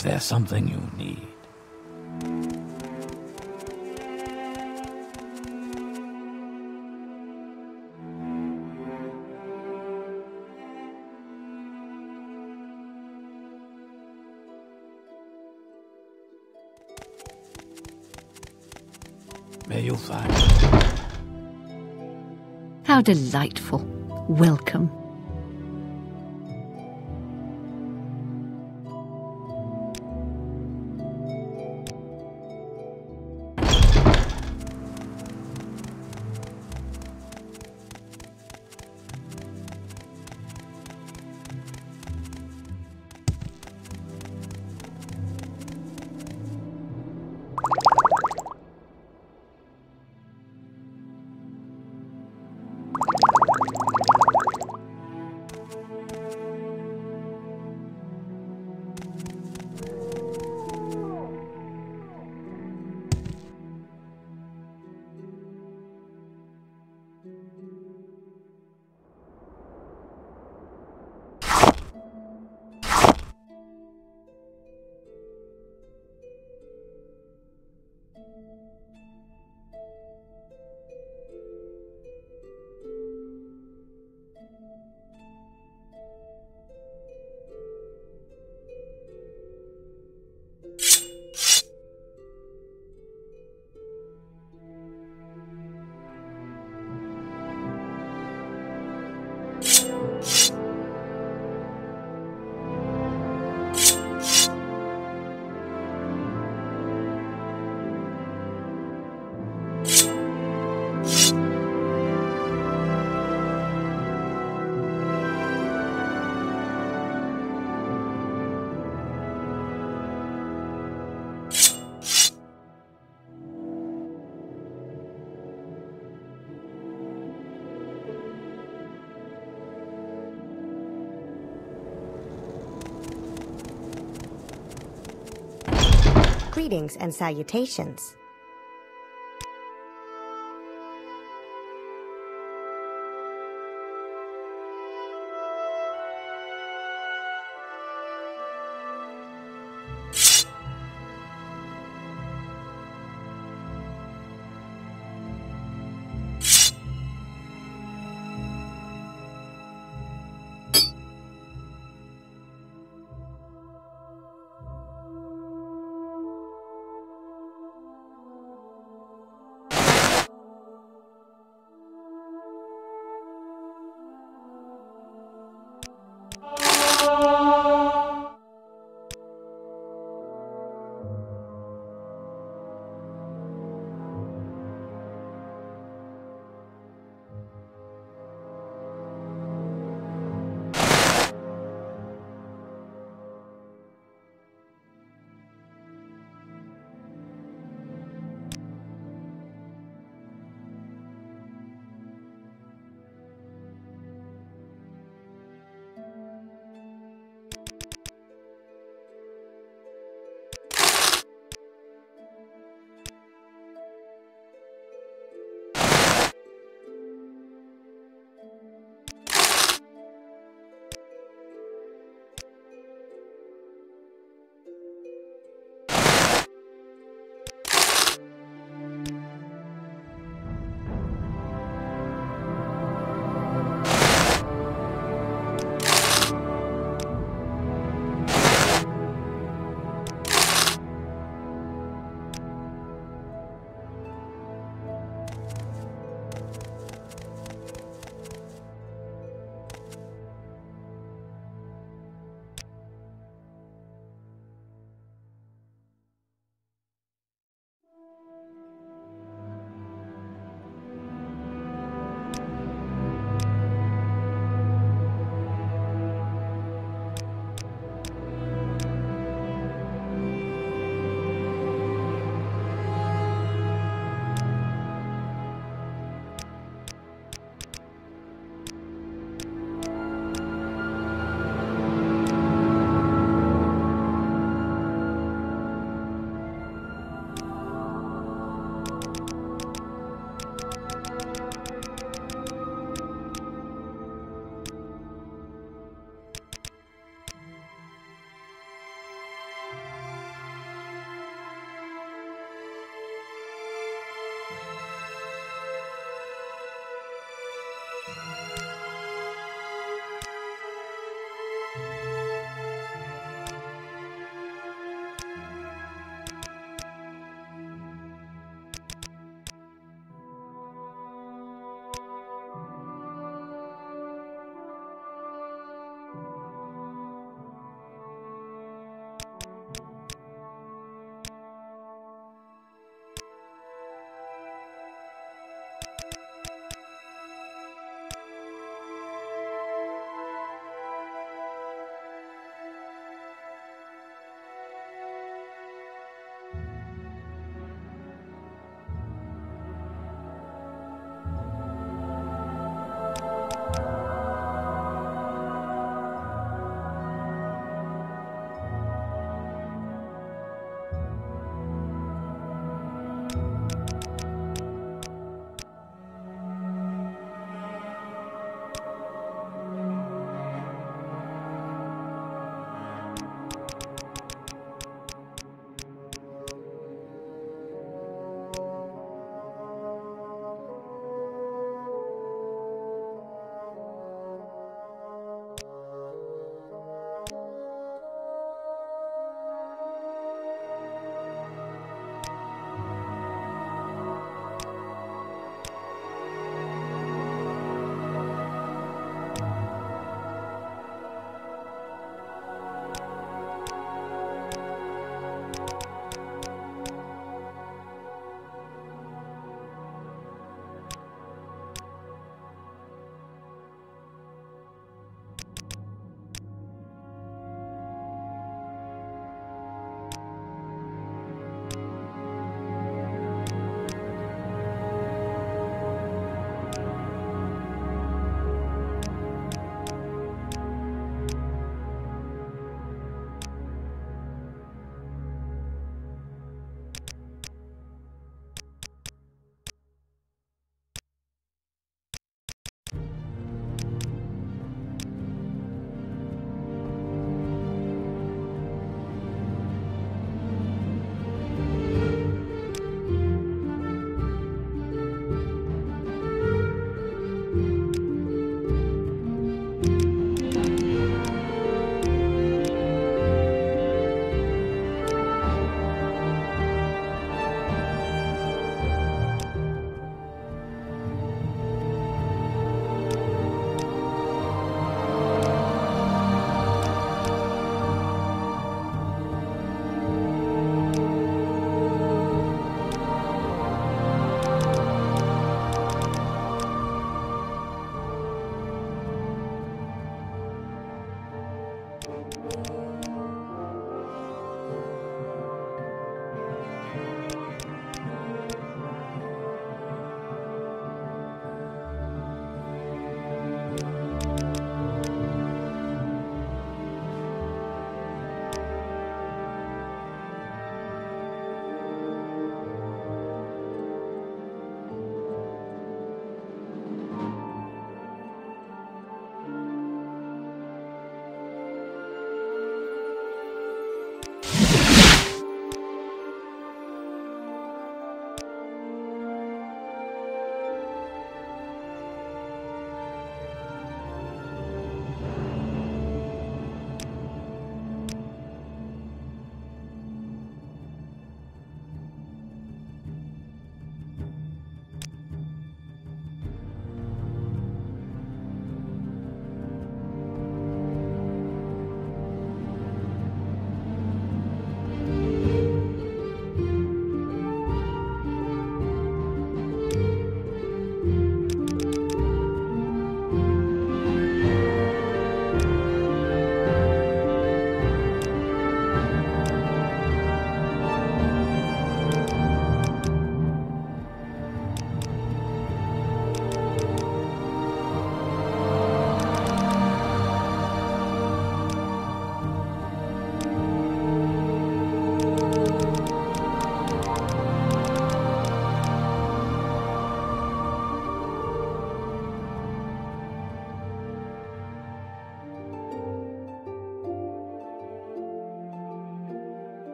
Is there something you need? May you find. How delightful. Welcome. Greetings and salutations.